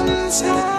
inside.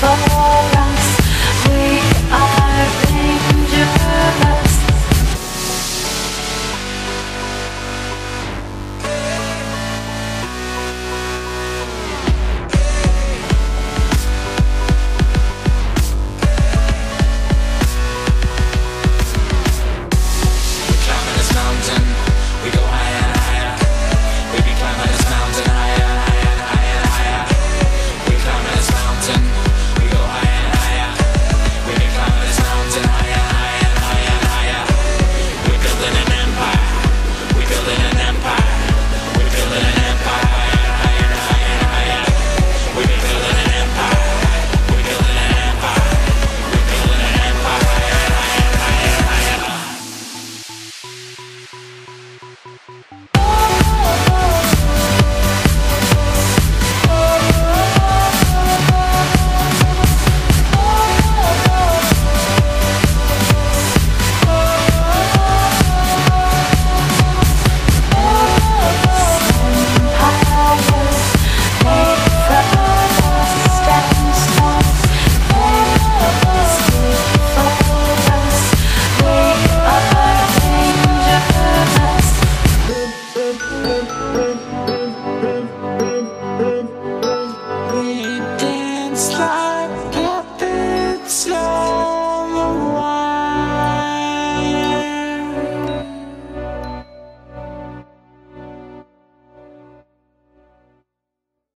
far